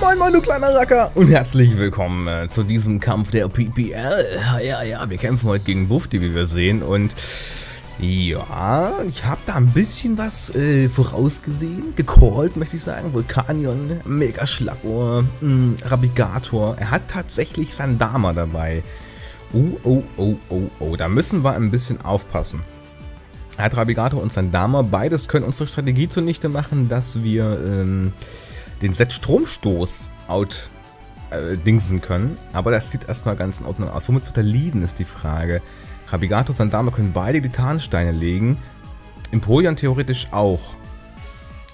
Moin Moin du kleiner Racker und herzlich willkommen äh, zu diesem Kampf der PPL. Ja, ja, wir kämpfen heute gegen Bufti, wie wir sehen und ja, ich habe da ein bisschen was äh, vorausgesehen, gecallt, möchte ich sagen. Vulkanion, Mega Schlagohr, mh, Rabigator. Er hat tatsächlich Sandama dabei. Oh, oh, oh, oh, oh, da müssen wir ein bisschen aufpassen. Er hat Rabigator und Sandama, beides können unsere Strategie zunichte machen, dass wir ähm, den Set Stromstoß out äh, dingsen können. Aber das sieht erstmal ganz in Ordnung aus. Womit wird er leaden, ist die Frage. Rabigato und Sandama können beide die Tarnsteine legen. Empoleon theoretisch auch.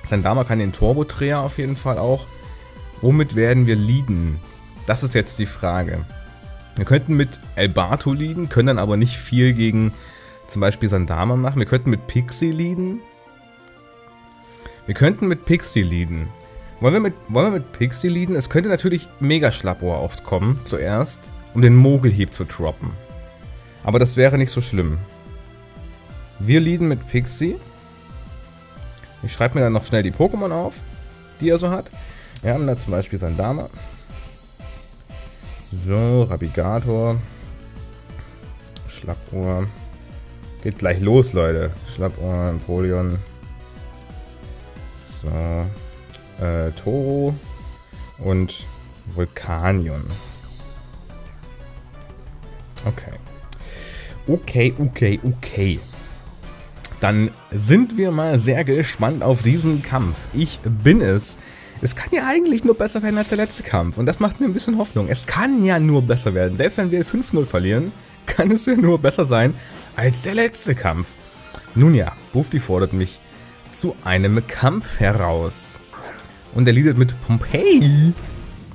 Sandama kann den Turbo-Dreher auf jeden Fall auch. Womit werden wir leaden? Das ist jetzt die Frage. Wir könnten mit Elbato leaden, können dann aber nicht viel gegen zum Beispiel Sandama machen. Wir könnten mit Pixie leaden. Wir könnten mit Pixie leaden. Wollen wir mit, wollen wir mit Pixie leaden? Es könnte natürlich Mega Schlappohr aufkommen zuerst, um den Mogelhieb zu droppen. Aber das wäre nicht so schlimm. Wir leaden mit Pixie. Ich schreibe mir dann noch schnell die Pokémon auf, die er so hat. Wir haben da zum Beispiel Sandama. So, Rabigator. Schlappohr. Geht gleich los, Leute. Schlappohr, Empoleon. So äh, Toro und Vulkanion. Okay. Okay, okay, okay. Dann sind wir mal sehr gespannt auf diesen Kampf. Ich bin es. Es kann ja eigentlich nur besser werden als der letzte Kampf. Und das macht mir ein bisschen Hoffnung. Es kann ja nur besser werden. Selbst wenn wir 5-0 verlieren, kann es ja nur besser sein als der letzte Kampf. Nun ja, Bufti fordert mich zu einem Kampf heraus. Und er liedert mit Pompeii.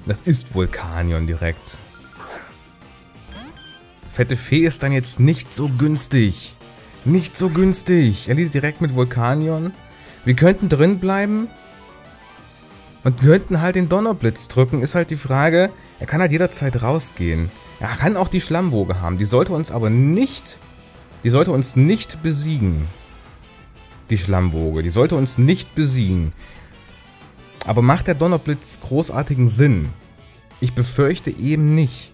Das ist Vulkanion direkt. Fette Fee ist dann jetzt nicht so günstig. Nicht so günstig. Er liedert direkt mit Vulkanion. Wir könnten drin bleiben. Und könnten halt den Donnerblitz drücken. Ist halt die Frage, er kann halt jederzeit rausgehen. Er kann auch die Schlammwoge haben. Die sollte uns aber nicht... Die sollte uns nicht besiegen. Die Schlammwoge. Die sollte uns nicht besiegen. Aber macht der Donnerblitz großartigen Sinn? Ich befürchte eben nicht.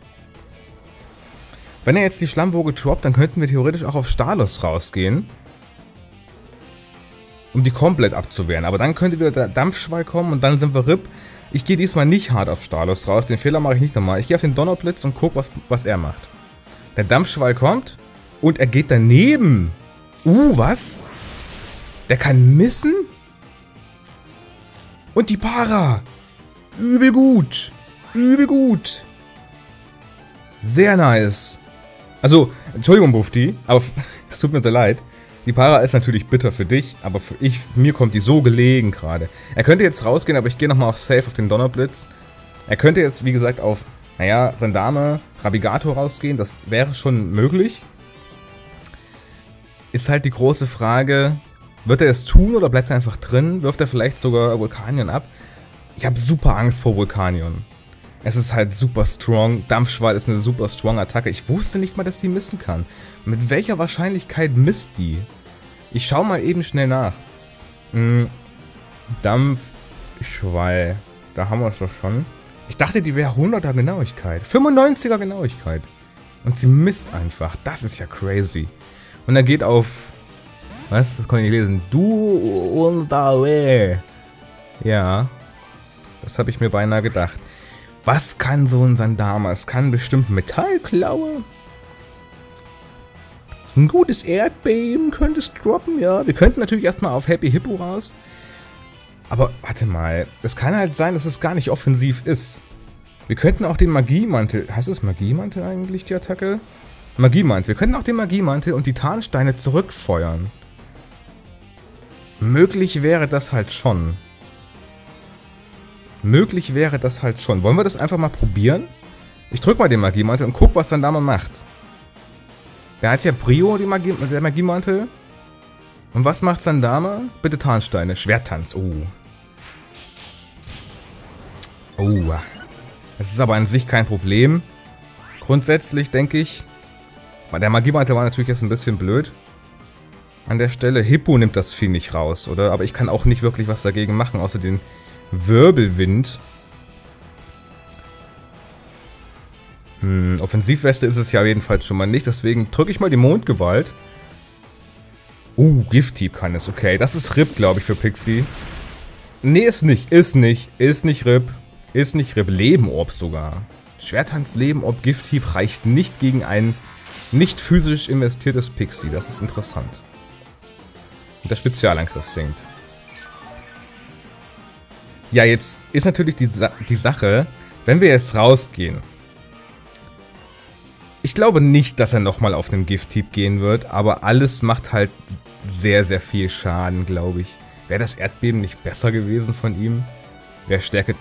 Wenn er jetzt die Schlammwoge droppt, dann könnten wir theoretisch auch auf Stalos rausgehen. Um die komplett abzuwehren. Aber dann könnte wieder der Dampfschwall kommen und dann sind wir RIP. Ich gehe diesmal nicht hart auf Stalos raus. Den Fehler mache ich nicht nochmal. Ich gehe auf den Donnerblitz und gucke, was, was er macht. Der Dampfschwall kommt und er geht daneben. Uh, was? Der kann missen? Und die Para. Übel gut. Übel gut. Sehr nice. Also, Entschuldigung, Bufti, aber es tut mir sehr leid. Die Para ist natürlich bitter für dich, aber für ich, mir kommt die so gelegen gerade. Er könnte jetzt rausgehen, aber ich gehe nochmal auf Safe auf den Donnerblitz. Er könnte jetzt, wie gesagt, auf, naja, Sandame, Rabigato rausgehen. Das wäre schon möglich. Ist halt die große Frage, wird er es tun oder bleibt er einfach drin? Wirft er vielleicht sogar Vulkanion ab? Ich habe super Angst vor Vulkanion. Es ist halt super strong. Dampfschwall ist eine super strong Attacke. Ich wusste nicht mal, dass die missen kann. Mit welcher Wahrscheinlichkeit misst die? Ich schau mal eben schnell nach. Hm. Dampfschwall. Da haben wir es doch schon. Ich dachte, die wäre 100er Genauigkeit. 95er Genauigkeit. Und sie misst einfach. Das ist ja crazy. Und er geht auf was? Das konnte ich nicht lesen. Du unterwegs. Ja. Das habe ich mir beinahe gedacht. Was kann so ein Sandama? Es kann bestimmt Metallklaue. Ein gutes Erdbeben könnte es droppen, ja. Wir könnten natürlich erstmal auf Happy Hippo raus. Aber warte mal. Es kann halt sein, dass es gar nicht offensiv ist. Wir könnten auch den Magiemantel... Heißt es Magiemantel eigentlich, die Attacke? Magiemantel. Wir könnten auch den Magiemantel und die Tarnsteine zurückfeuern. Möglich wäre das halt schon. Möglich wäre das halt schon. Wollen wir das einfach mal probieren? Ich drück mal den Magiemantel und guck, was dann da mal macht. Der hat ja Brio, die Magie, der Magiemantel. Und was macht Sandama? Bitte Tarnsteine. Schwerttanz. Oh. Oh. Das ist aber an sich kein Problem. Grundsätzlich denke ich. Der Magiemantel war natürlich jetzt ein bisschen blöd an der Stelle. Hippo nimmt das Vieh nicht raus, oder? Aber ich kann auch nicht wirklich was dagegen machen, außer den Wirbelwind. Hm, Offensivweste ist es ja jedenfalls schon mal nicht, deswegen drücke ich mal die Mondgewalt. Uh, Gift-Typ kann es, okay. Das ist RIP, glaube ich, für Pixie. Nee, ist nicht, ist nicht, ist nicht RIP. Ist nicht RIP, Lebenorb sogar. Schwertanz Lebenorb Gift-Typ reicht nicht gegen ein nicht physisch investiertes Pixie. Das ist interessant. Und der Spezialangriff sinkt. Ja, jetzt ist natürlich die, Sa die Sache, wenn wir jetzt rausgehen. Ich glaube nicht, dass er nochmal auf den Gift-Typ gehen wird, aber alles macht halt sehr, sehr viel Schaden, glaube ich. Wäre das Erdbeben nicht besser gewesen von ihm? Wäre Stärke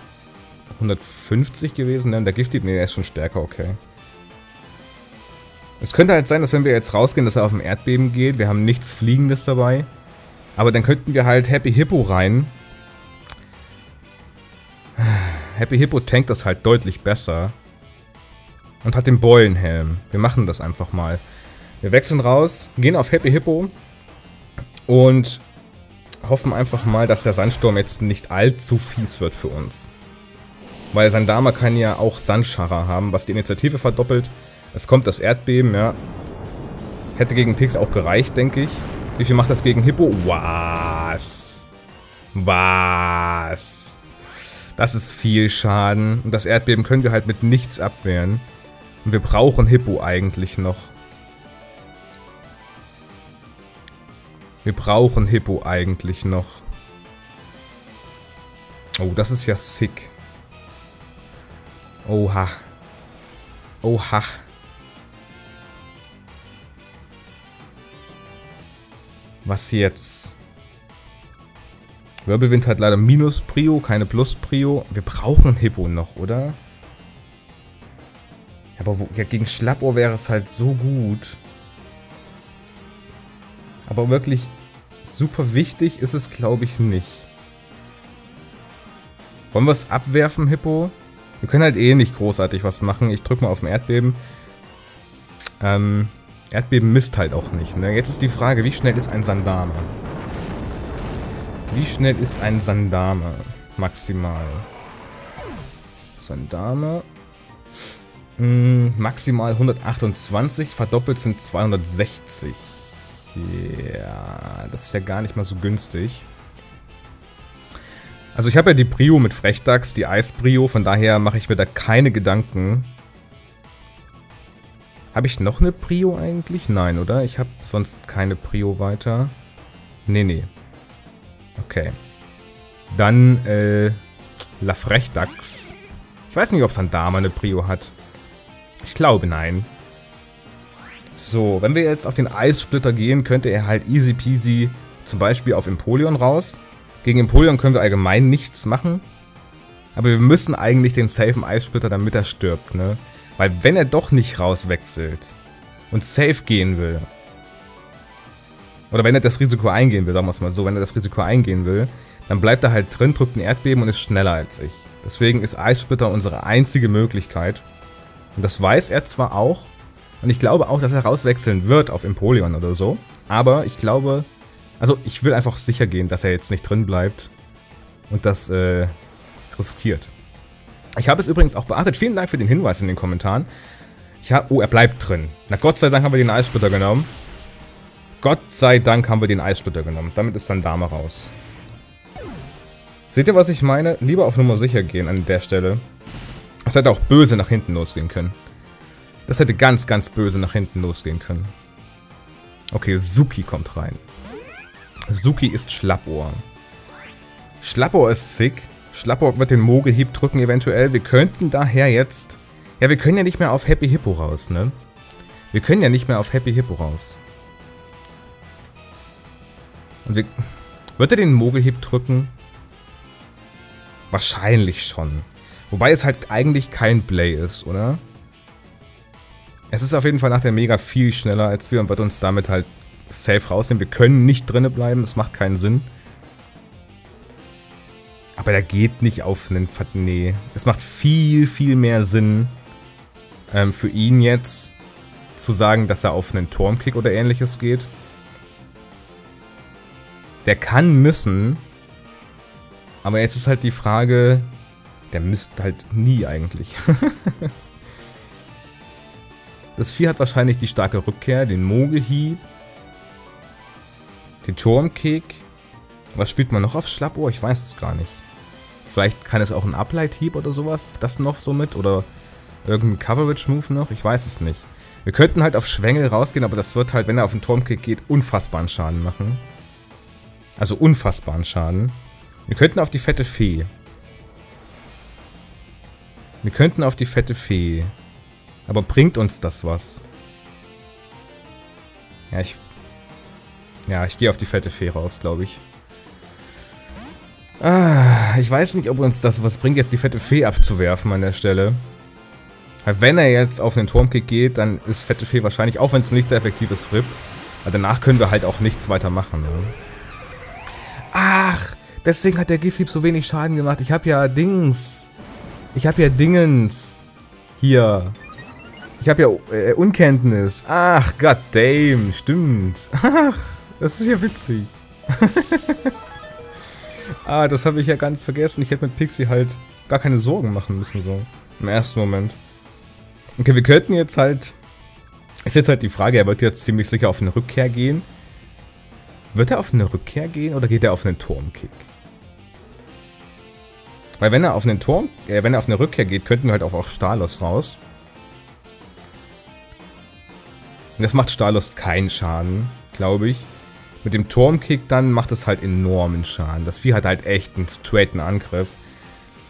150 gewesen? Ne? Der Gift-Typ, nee, der ist schon stärker, okay. Es könnte halt sein, dass wenn wir jetzt rausgehen, dass er auf dem Erdbeben geht. Wir haben nichts Fliegendes dabei. Aber dann könnten wir halt Happy Hippo rein Happy Hippo tankt das halt deutlich besser. Und hat den Beulenhelm. Wir machen das einfach mal. Wir wechseln raus, gehen auf Happy Hippo und hoffen einfach mal, dass der Sandsturm jetzt nicht allzu fies wird für uns. Weil sein Dama kann ja auch Sandscharrer haben, was die Initiative verdoppelt. Es kommt das Erdbeben, ja. Hätte gegen Pix auch gereicht, denke ich. Wie viel macht das gegen Hippo? Was? Was? Das ist viel Schaden. Und das Erdbeben können wir halt mit nichts abwehren. Und wir brauchen Hippo eigentlich noch. Wir brauchen Hippo eigentlich noch. Oh, das ist ja sick. Oha. Oha. Was jetzt? Wirbelwind hat leider Minus-Prio, keine Plus-Prio. Wir brauchen Hippo noch, oder? Aber wo, ja, gegen Schlappohr wäre es halt so gut. Aber wirklich super wichtig ist es, glaube ich, nicht. Wollen wir es abwerfen, Hippo? Wir können halt eh nicht großartig was machen. Ich drücke mal auf den Erdbeben. Ähm, Erdbeben misst halt auch nicht. Ne? Jetzt ist die Frage, wie schnell ist ein Sandama? Wie schnell ist ein Sandame? Maximal. Sandame. Hm, maximal 128, verdoppelt sind 260. Ja, das ist ja gar nicht mal so günstig. Also ich habe ja die Brio mit Frechdachs, die Eisbrio, von daher mache ich mir da keine Gedanken. Habe ich noch eine Prio eigentlich? Nein, oder? Ich habe sonst keine Prio weiter. Nee, nee. Okay. Dann, äh, La Frechdachs. Ich weiß nicht, ob Sandama eine Prio hat. Ich glaube, nein. So, wenn wir jetzt auf den Eissplitter gehen, könnte er halt easy peasy zum Beispiel auf Empoleon raus. Gegen Empoleon können wir allgemein nichts machen. Aber wir müssen eigentlich den safen Eissplitter, damit er stirbt, ne? Weil wenn er doch nicht rauswechselt und safe gehen will, oder wenn er das Risiko eingehen will, sagen wir es mal so, wenn er das Risiko eingehen will, dann bleibt er halt drin, drückt ein Erdbeben und ist schneller als ich. Deswegen ist Eissplitter unsere einzige Möglichkeit. Und das weiß er zwar auch, und ich glaube auch, dass er rauswechseln wird auf Empoleon oder so, aber ich glaube, also ich will einfach sicher gehen, dass er jetzt nicht drin bleibt und das äh, riskiert. Ich habe es übrigens auch beachtet. Vielen Dank für den Hinweis in den Kommentaren. Ich hab, oh, er bleibt drin. Na Gott sei Dank haben wir den Eissplitter genommen. Gott sei Dank haben wir den Eissplitter genommen. Damit ist dann Dame raus. Seht ihr, was ich meine? Lieber auf Nummer sicher gehen an der Stelle. Das hätte auch böse nach hinten losgehen können. Das hätte ganz, ganz böse nach hinten losgehen können. Okay, Suki kommt rein. Suki ist Schlappohr. Schlappohr ist sick. Schlappohr wird den Mogelhieb drücken eventuell. Wir könnten daher jetzt... Ja, wir können ja nicht mehr auf Happy Hippo raus, ne? Wir können ja nicht mehr auf Happy Hippo raus. Und wir, wird er den Mogelhieb drücken? Wahrscheinlich schon. Wobei es halt eigentlich kein Play ist, oder? Es ist auf jeden Fall nach der Mega viel schneller als wir und wird uns damit halt safe rausnehmen. Wir können nicht drinne bleiben, es macht keinen Sinn. Aber der geht nicht auf einen... Ver nee, es macht viel, viel mehr Sinn ähm, für ihn jetzt zu sagen, dass er auf einen Turmkick oder ähnliches geht. Der kann müssen. Aber jetzt ist halt die Frage, der müsste halt nie eigentlich. Das Vieh hat wahrscheinlich die starke Rückkehr, den Mogelhieb, den Turmkick. Was spielt man noch auf Schlappohr? Ich weiß es gar nicht. Vielleicht kann es auch ein Uplight-Hieb oder sowas, das noch so mit, oder irgendein Coverage-Move noch, ich weiß es nicht. Wir könnten halt auf Schwengel rausgehen, aber das wird halt, wenn er auf den Turmkick geht, unfassbaren Schaden machen. Also unfassbaren Schaden. Wir könnten auf die fette Fee. Wir könnten auf die fette Fee. Aber bringt uns das was? Ja, ich... Ja, ich gehe auf die fette Fee raus, glaube ich. Ah, ich weiß nicht, ob uns das was bringt, jetzt die fette Fee abzuwerfen an der Stelle. Wenn er jetzt auf den Turmkick geht, dann ist fette Fee wahrscheinlich, auch wenn es nicht sehr effektiv ist, RIP. Aber danach können wir halt auch nichts weiter machen. Ne? Ach, deswegen hat der Giflieb so wenig Schaden gemacht. Ich habe ja Dings. Ich habe ja Dingens. Hier. Ich habe ja äh, Unkenntnis. Ach, goddamn, stimmt. Ach, das ist ja witzig. ah, das habe ich ja ganz vergessen. Ich hätte mit Pixie halt gar keine Sorgen machen müssen, so. Im ersten Moment. Okay, wir könnten jetzt halt... Ist jetzt halt die Frage, er wird jetzt ziemlich sicher auf eine Rückkehr gehen. Wird er auf eine Rückkehr gehen oder geht er auf einen Turmkick? Weil wenn er auf einen Turm, äh, wenn er auf eine Rückkehr geht, könnten wir halt auch, auch Stalos raus. Das macht Stalos keinen Schaden, glaube ich. Mit dem Turmkick dann macht es halt enormen Schaden. Das Vieh hat halt echt einen straighten Angriff.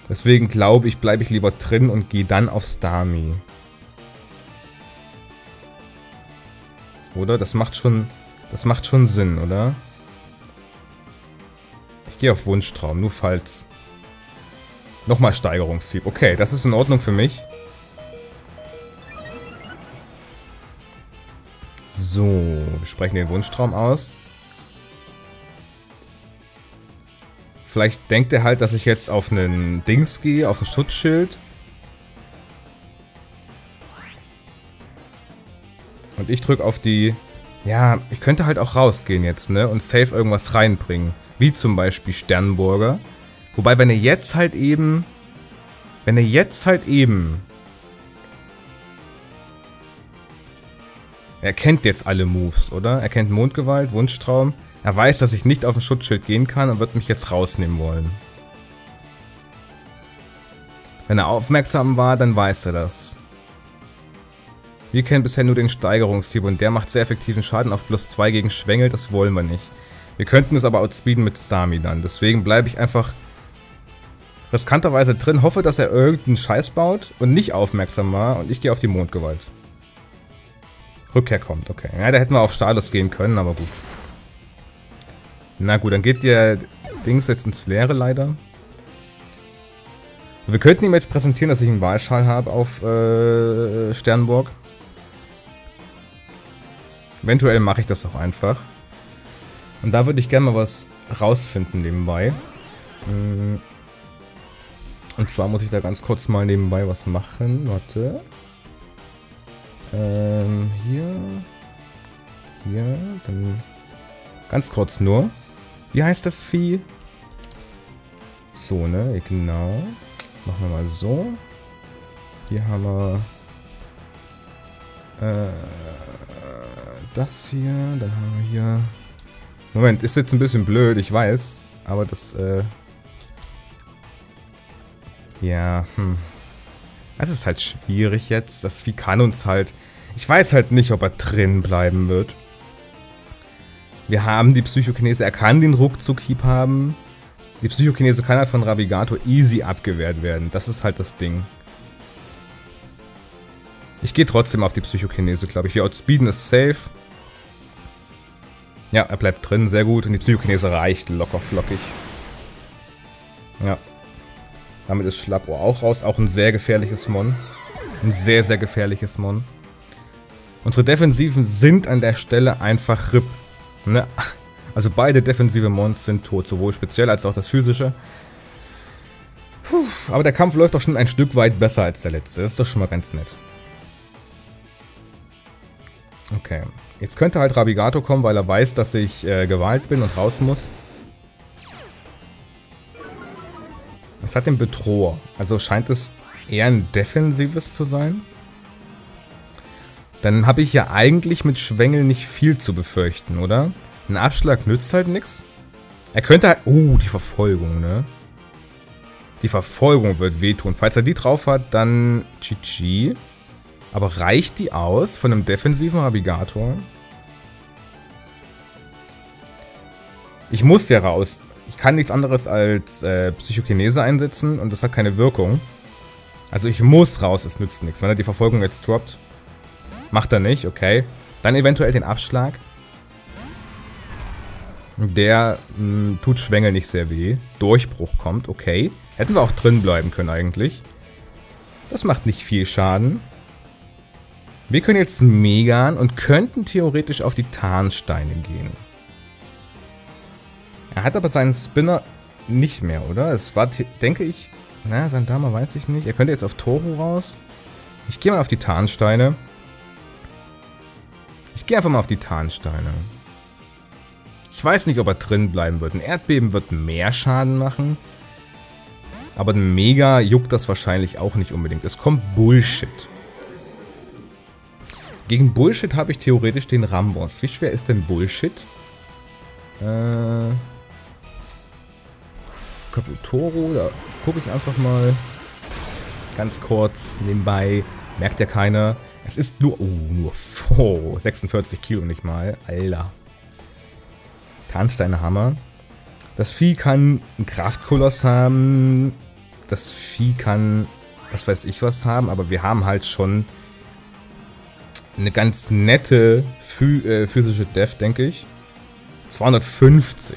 Deswegen glaube ich, bleibe ich lieber drin und gehe dann auf Starmie. Oder? Das macht schon, das macht schon Sinn, oder? Ich gehe auf Wunschtraum, nur falls Nochmal Steigerungssieb. Okay, das ist in Ordnung für mich. So, wir sprechen den Wunschtraum aus. Vielleicht denkt er halt, dass ich jetzt auf einen Dings gehe, auf ein Schutzschild. Und ich drücke auf die... Ja, ich könnte halt auch rausgehen jetzt, ne? Und safe irgendwas reinbringen. Wie zum Beispiel Sternburger. Wobei, wenn er jetzt halt eben... Wenn er jetzt halt eben... Er kennt jetzt alle Moves, oder? Er kennt Mondgewalt, Wunschtraum. Er weiß, dass ich nicht auf ein Schutzschild gehen kann und wird mich jetzt rausnehmen wollen. Wenn er aufmerksam war, dann weiß er das. Wir kennen bisher nur den Steigerungstipp und der macht sehr effektiven Schaden auf plus 2 gegen Schwengel, das wollen wir nicht. Wir könnten es aber outspeeden mit Starmie dann, deswegen bleibe ich einfach riskanterweise drin, hoffe, dass er irgendeinen Scheiß baut und nicht aufmerksam war und ich gehe auf die Mondgewalt. Rückkehr kommt, okay. Ja, da hätten wir auf Stalos gehen können, aber gut. Na gut, dann geht der Dings jetzt ins Leere leider. Wir könnten ihm jetzt präsentieren, dass ich einen Wahlschal habe auf äh, Sternburg. Eventuell mache ich das auch einfach. Und da würde ich gerne mal was rausfinden nebenbei. Mhm. Und zwar muss ich da ganz kurz mal nebenbei was machen. Warte. Ähm, hier. Hier. Dann ganz kurz nur. Wie heißt das Vieh? So, ne? Genau. Machen wir mal so. Hier haben wir... Äh, das hier. Dann haben wir hier... Moment, ist jetzt ein bisschen blöd, ich weiß. Aber das, äh... Ja, hm. Es ist halt schwierig jetzt. Das Vieh kann uns halt... Ich weiß halt nicht, ob er drin bleiben wird. Wir haben die Psychokinese. Er kann den Ruckzuck-Hieb haben. Die Psychokinese kann halt von Ravigato easy abgewehrt werden. Das ist halt das Ding. Ich gehe trotzdem auf die Psychokinese, glaube ich. Wir outspeeden ist safe. Ja, er bleibt drin, sehr gut. Und die Psychokinese reicht locker flockig. Ja. Damit ist Schlappohr auch raus. Auch ein sehr gefährliches Mon. Ein sehr, sehr gefährliches Mon. Unsere Defensiven sind an der Stelle einfach RIP. Ne? Also beide defensive Mons sind tot. Sowohl speziell als auch das physische. Puh, aber der Kampf läuft doch schon ein Stück weit besser als der letzte. Das ist doch schon mal ganz nett. Okay. Jetzt könnte halt Rabigato kommen, weil er weiß, dass ich äh, gewalt bin und raus muss. Was hat den Bedroher? Also scheint es eher ein defensives zu sein. Dann habe ich ja eigentlich mit Schwengel nicht viel zu befürchten, oder? Ein Abschlag nützt halt nichts. Er könnte halt... Oh, die Verfolgung, ne? Die Verfolgung wird wehtun. Falls er die drauf hat, dann GG. Aber reicht die aus von einem defensiven Navigator? Ich muss ja raus. Ich kann nichts anderes als äh, Psychokinese einsetzen und das hat keine Wirkung. Also ich muss raus, es nützt nichts. Wenn er die Verfolgung jetzt droppt, macht er nicht, okay. Dann eventuell den Abschlag. Der mh, hm, tut Schwengel nicht sehr weh. Durchbruch kommt, okay. Hätten wir auch drin bleiben können eigentlich. Das macht nicht viel Schaden. Wir können jetzt Megan und könnten theoretisch auf die Tarnsteine gehen. Er hat aber seinen Spinner nicht mehr, oder? Es war, denke ich... Na, sein Dame weiß ich nicht. Er könnte jetzt auf Toro raus. Ich gehe mal auf die Tarnsteine. Ich gehe einfach mal auf die Tarnsteine. Ich weiß nicht, ob er drin bleiben wird. Ein Erdbeben wird mehr Schaden machen. Aber ein Mega juckt das wahrscheinlich auch nicht unbedingt. Es kommt Bullshit. Gegen Bullshit habe ich theoretisch den Rambos. Wie schwer ist denn Bullshit? Äh... Caputoro, da gucke ich einfach mal ganz kurz nebenbei. Merkt ja keiner. Es ist nur, oh, nur oh, 46 Kilo nicht mal. Alter. Tarnsteinhammer. Das Vieh kann einen Kraftkoloss haben. Das Vieh kann, was weiß ich was haben. Aber wir haben halt schon eine ganz nette äh, physische Death, denke ich. 250.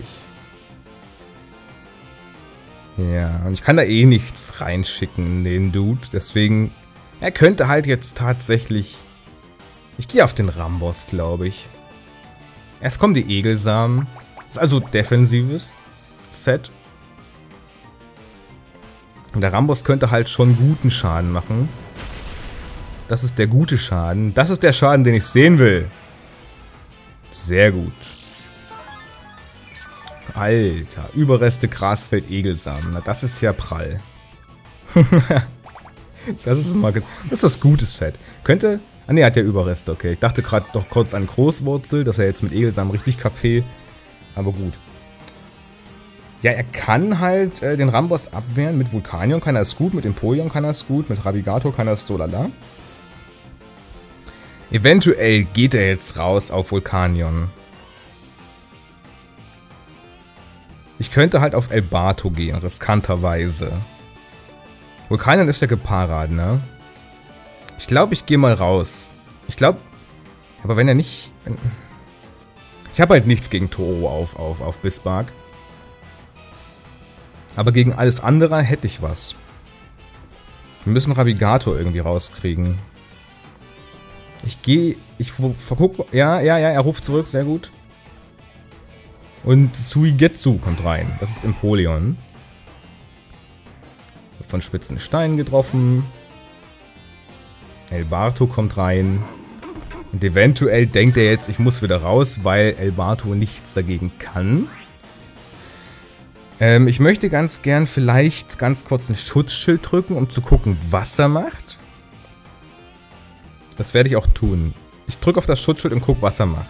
Ja, und ich kann da eh nichts reinschicken in den Dude. Deswegen, er könnte halt jetzt tatsächlich... Ich gehe auf den Rambos, glaube ich. Erst kommen die Egelsamen. Ist also defensives Set. Und der Rambos könnte halt schon guten Schaden machen. Das ist der gute Schaden. Das ist der Schaden, den ich sehen will. Sehr gut. Alter, Überreste Grasfeld Egelsamen. Na, das ist ja prall. das ist mal, das ist das gute Set. Könnte, ah ne, hat ja Überreste, okay. Ich dachte gerade noch kurz an Großwurzel, dass er jetzt mit Egelsamen richtig Kaffee, aber gut. Ja, er kann halt äh, den Rambos abwehren. Mit Vulkanion kann er es gut, mit Empoleon kann er es gut, mit Rabigato kann er es so lala. Eventuell geht er jetzt raus auf Vulkanion. Ich könnte halt auf Elbato gehen, riskanterweise. Vulkanion ist ja geparat, ne? Ich glaube, ich gehe mal raus. Ich glaube... Aber wenn er nicht... Ich habe halt nichts gegen Toro auf, auf, auf Bismarck. Aber gegen alles andere hätte ich was. Wir müssen Rabigato irgendwie rauskriegen. Ich gehe... Ich vergucke... Ja, ja, ja, er ruft zurück, sehr gut. Und Suigetsu kommt rein. Das ist Empoleon. Von spitzen Steinen getroffen. Elbarto kommt rein. Und eventuell denkt er jetzt, ich muss wieder raus, weil Elbarto nichts dagegen kann. Ähm, ich möchte ganz gern vielleicht ganz kurz ein Schutzschild drücken, um zu gucken, was er macht. Das werde ich auch tun. Ich drücke auf das Schutzschild und gucke, was er macht.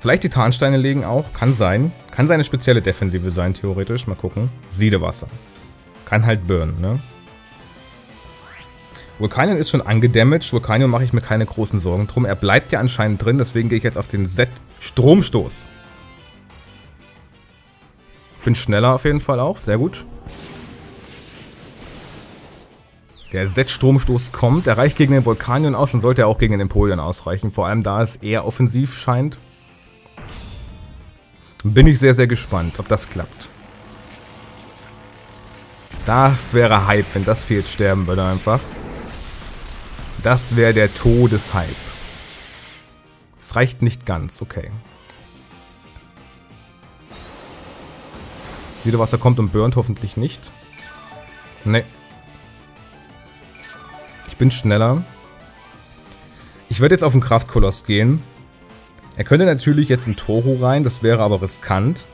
Vielleicht die Tarnsteine legen auch. Kann sein. Kann seine spezielle Defensive sein, theoretisch. Mal gucken. Siedewasser. Kann halt burnen, ne? Vulkanion ist schon angedamaged. Vulkanion mache ich mir keine großen Sorgen drum. Er bleibt ja anscheinend drin, deswegen gehe ich jetzt auf den Z-Stromstoß. Bin schneller auf jeden Fall auch. Sehr gut. Der Z-Stromstoß kommt. Er reicht gegen den Vulkanion aus und sollte auch gegen den Empoleon ausreichen. Vor allem da es eher offensiv scheint. Bin ich sehr, sehr gespannt, ob das klappt. Das wäre Hype, wenn das jetzt sterben würde einfach. Das wäre der Todeshype. Es reicht nicht ganz, okay. Siedewasser kommt und burnt hoffentlich nicht. Nee. Ich bin schneller. Ich werde jetzt auf den Kraftkoloss gehen. Er könnte natürlich jetzt in Toro rein, das wäre aber riskant.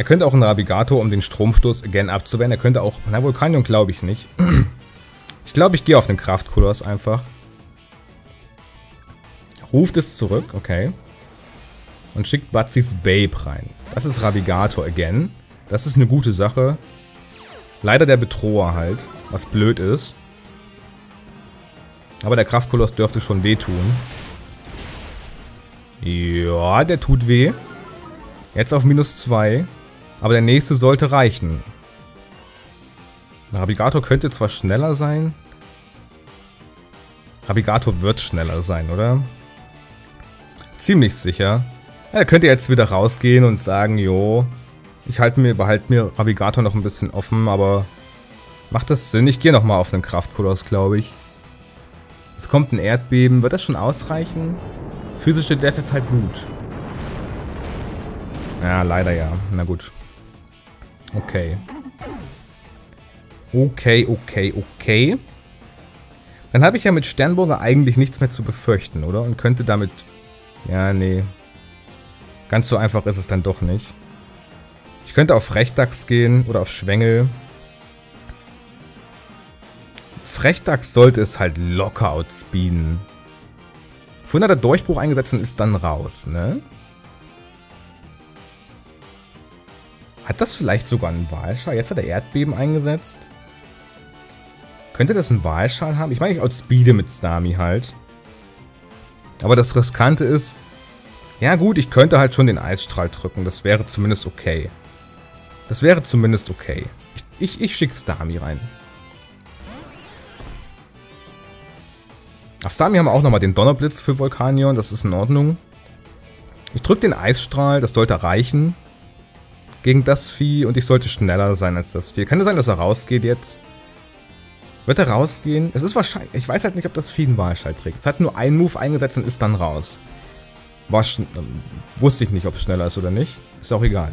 Er könnte auch in Rabigato, um den Stromstoß again abzuwehren. Er könnte auch, na Vulkanion glaube ich nicht. Ich glaube, ich gehe auf den Kraftkoloss einfach. Ruft es zurück, okay. Und schickt Batzis Babe rein. Das ist Rabigator again. Das ist eine gute Sache. Leider der Bedroher halt, was blöd ist. Aber der Kraftkoloss dürfte schon wehtun. Ja, der tut weh. Jetzt auf minus 2. Aber der nächste sollte reichen. Navigator könnte zwar schneller sein. Navigator wird schneller sein, oder? Ziemlich sicher. Er könnte jetzt wieder rausgehen und sagen, jo, ich halte mir, behalte mir Navigator noch ein bisschen offen, aber macht das Sinn? Ich gehe nochmal auf einen Kraftkoloss, glaube ich. Es kommt ein Erdbeben. Wird das schon ausreichen? Physische Death ist halt gut. Ja, leider ja. Na gut. Okay. Okay, okay, okay. Dann habe ich ja mit Sternburger eigentlich nichts mehr zu befürchten, oder? Und könnte damit... Ja, nee. Ganz so einfach ist es dann doch nicht. Ich könnte auf Frechdachs gehen oder auf Schwengel. Frechdachs sollte es halt locker outspeeden. Vorhin hat er Durchbruch eingesetzt und ist dann raus, ne? Hat das vielleicht sogar einen Wahlschal? Jetzt hat er Erdbeben eingesetzt. Könnte das einen Wahlschal haben? Ich meine, ich outspeede mit Stami halt. Aber das Riskante ist... Ja gut, ich könnte halt schon den Eisstrahl drücken. Das wäre zumindest okay. Das wäre zumindest okay. Ich, ich, ich schicke Stami rein. Auf Stami haben wir auch nochmal den Donnerblitz für Vulkanion. Das ist in Ordnung. Ich drücke den Eisstrahl. Das sollte reichen. Gegen das Vieh. Und ich sollte schneller sein als das Vieh. Kann es sein, dass er rausgeht jetzt? Wird er rausgehen? Es ist wahrscheinlich... Ich weiß halt nicht, ob das Vieh einen Wahlschall trägt. Es hat nur einen Move eingesetzt und ist dann raus. War ähm, wusste ich nicht, ob es schneller ist oder nicht. Ist auch egal.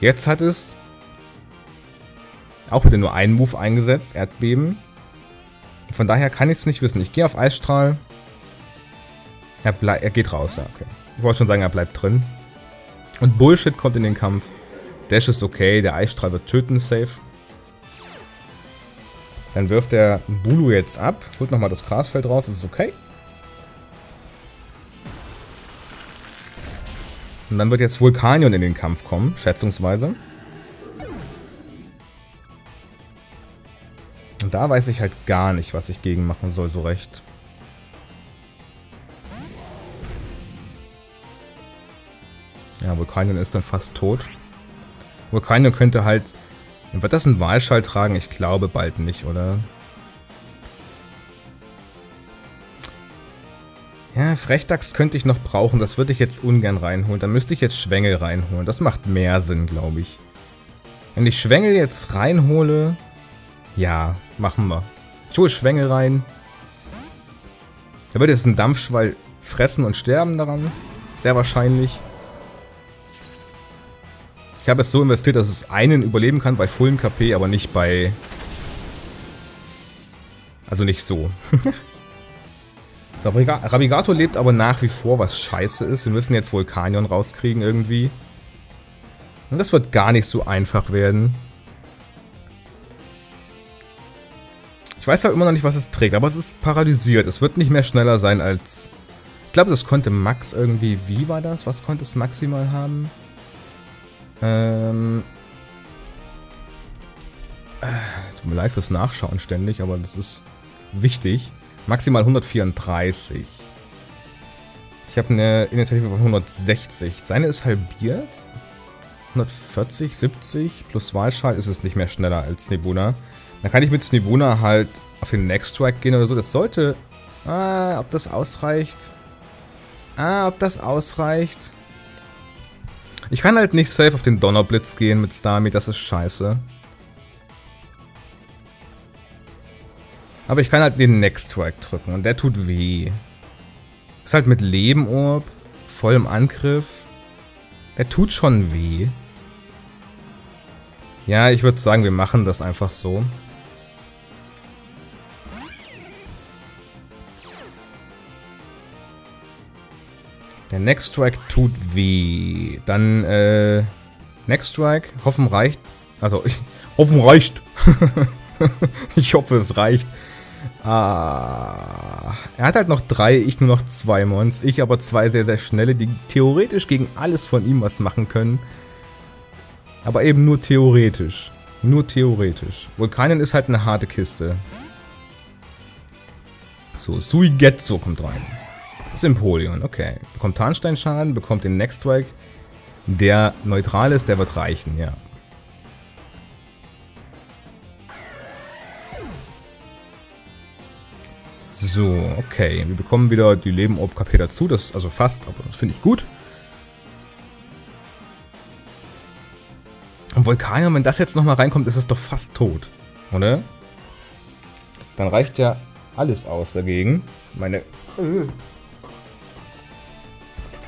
Jetzt hat es auch wieder nur einen Move eingesetzt. Erdbeben. Von daher kann ich es nicht wissen. Ich gehe auf Eisstrahl. Er, er geht raus, ja, okay. Ich wollte schon sagen, er bleibt drin. Und Bullshit kommt in den Kampf. Dash ist okay, der Eisstrahl wird töten, safe. Dann wirft der Bulu jetzt ab, holt nochmal das Grasfeld raus, das ist okay. Und dann wird jetzt Vulkanion in den Kampf kommen, schätzungsweise. Und da weiß ich halt gar nicht, was ich gegen machen soll, so recht. Ja, Vulkanion ist dann fast tot. Vulkanion könnte halt wird das ein Wahlschall tragen? Ich glaube bald nicht, oder? Ja, Frechdachs könnte ich noch brauchen. Das würde ich jetzt ungern reinholen. Dann müsste ich jetzt Schwengel reinholen. Das macht mehr Sinn, glaube ich. Wenn ich Schwengel jetzt reinhole... Ja, machen wir. Ich hole Schwengel rein. Da wird jetzt ein Dampfschwall fressen und sterben daran. Sehr wahrscheinlich. Ich habe es so investiert, dass es einen überleben kann bei vollem KP, aber nicht bei... Also nicht so. so Rabigato lebt aber nach wie vor, was scheiße ist. Wir müssen jetzt Vulkanion rauskriegen irgendwie. Und das wird gar nicht so einfach werden. Ich weiß halt immer noch nicht, was es trägt, aber es ist paralysiert. Es wird nicht mehr schneller sein als... Ich glaube, das konnte Max irgendwie... Wie war das? Was konnte es maximal haben? Ähm. Äh, tut mir leid fürs Nachschauen ständig, aber das ist wichtig. Maximal 134. Ich habe eine Initiative von 160. Seine ist halbiert. 140, 70 plus Wahlschal ist es nicht mehr schneller als Snebuna. Dann kann ich mit Snebuna halt auf den Next Track gehen oder so. Das sollte... Ah, ob das ausreicht? Ah, ob das ausreicht? Ich kann halt nicht safe auf den Donnerblitz gehen mit Starmie, das ist scheiße. Aber ich kann halt den Next Strike drücken und der tut weh. Ist halt mit Lebenorb, vollem Angriff. Der tut schon weh. Ja, ich würde sagen, wir machen das einfach so. Der Next Strike tut weh. Dann, äh, Next Strike. Hoffen reicht. Also, ich, hoffen reicht. ich hoffe, es reicht. Ah, er hat halt noch drei, ich nur noch zwei Mons. Ich aber zwei sehr, sehr schnelle, die theoretisch gegen alles von ihm was machen können. Aber eben nur theoretisch. Nur theoretisch. Vulkanen ist halt eine harte Kiste. So, Suigetsu kommt rein. Das ist Empoleon, okay. Bekommt Tarnsteinschaden, bekommt den Next Strike. Der neutral ist, der wird reichen, ja. So, okay. Wir bekommen wieder die Leben Orb KP dazu. Das also fast, aber das finde ich gut. Und Vulkanium, wenn das jetzt nochmal reinkommt, ist es doch fast tot. Oder? Dann reicht ja alles aus dagegen. Meine...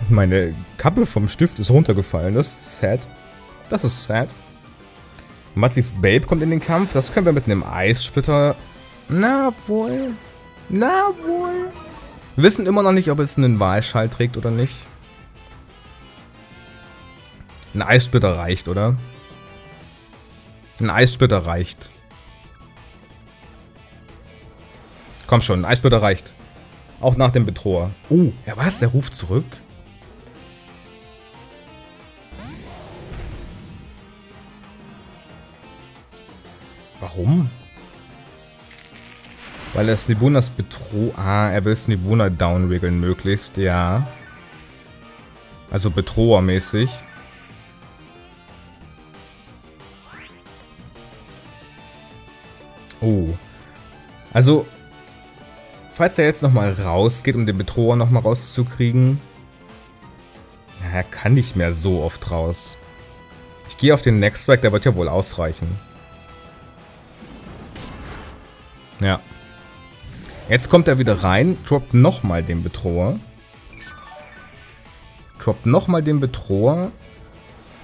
Meine Kappe vom Stift ist runtergefallen. Das ist sad. Das ist sad. Matzis Babe kommt in den Kampf. Das können wir mit einem Eissplitter... Na, wohl... Na wohl. Wir wissen immer noch nicht, ob es einen Wahlschall trägt oder nicht. Ein Eissplitter reicht, oder? Ein Eissplitter reicht. Komm schon, ein Eissplitter reicht. Auch nach dem Bedroher. Oh, ja was? Er ruft zurück? Warum? Weil er Snibunas bedroht... Ah, er will Snibuna downwiggeln möglichst, ja. Also Bedrohermäßig. Oh. Also, falls er jetzt nochmal rausgeht, um den Bedroher nochmal rauszukriegen... Ja, er kann nicht mehr so oft raus. Ich gehe auf den Next Strike, der wird ja wohl ausreichen. Ja. Jetzt kommt er wieder rein, droppt nochmal den Bedroher. Droppt nochmal den Bedroher.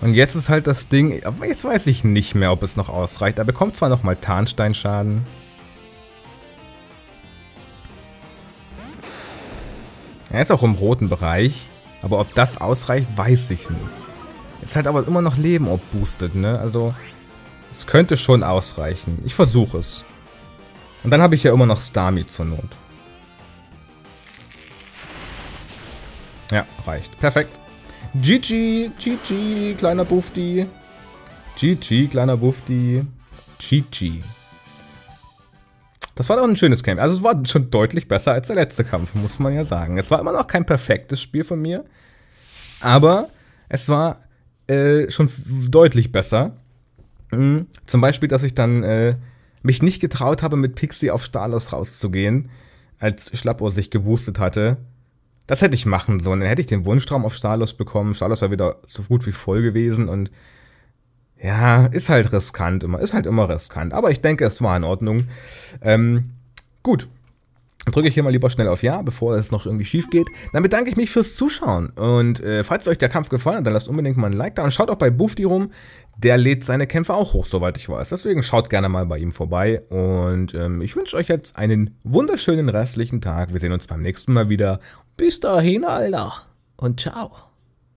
Und jetzt ist halt das Ding, aber jetzt weiß ich nicht mehr, ob es noch ausreicht. Er bekommt zwar nochmal Tarnsteinschaden. Er ist auch im roten Bereich. Aber ob das ausreicht, weiß ich nicht. Ist halt aber immer noch Leben ob boostet, ne? Also, es könnte schon ausreichen. Ich versuche es. Und dann habe ich ja immer noch Starmie zur Not. Ja, reicht. Perfekt. GG, GG, kleiner Bufti. GG, kleiner Bufti. GG. Das war doch ein schönes Camp. Also es war schon deutlich besser als der letzte Kampf, muss man ja sagen. Es war immer noch kein perfektes Spiel von mir. Aber es war äh, schon deutlich besser. Mhm. Zum Beispiel, dass ich dann äh, mich nicht getraut habe, mit Pixie auf Stalos rauszugehen, als Schlappohr sich geboostet hatte. Das hätte ich machen sollen. Dann hätte ich den Wunschtraum auf Stalos bekommen. Stalos war wieder so gut wie voll gewesen und ja, ist halt riskant immer. Ist halt immer riskant. Aber ich denke, es war in Ordnung. Ähm, gut, drücke ich hier mal lieber schnell auf Ja, bevor es noch irgendwie schief geht. Dann bedanke ich mich fürs Zuschauen. Und äh, falls euch der Kampf gefallen hat, dann lasst unbedingt mal ein Like da. Und schaut auch bei Bufti rum. Der lädt seine Kämpfe auch hoch, soweit ich weiß. Deswegen schaut gerne mal bei ihm vorbei. Und ähm, ich wünsche euch jetzt einen wunderschönen restlichen Tag. Wir sehen uns beim nächsten Mal wieder. Bis dahin, Alter. Und ciao.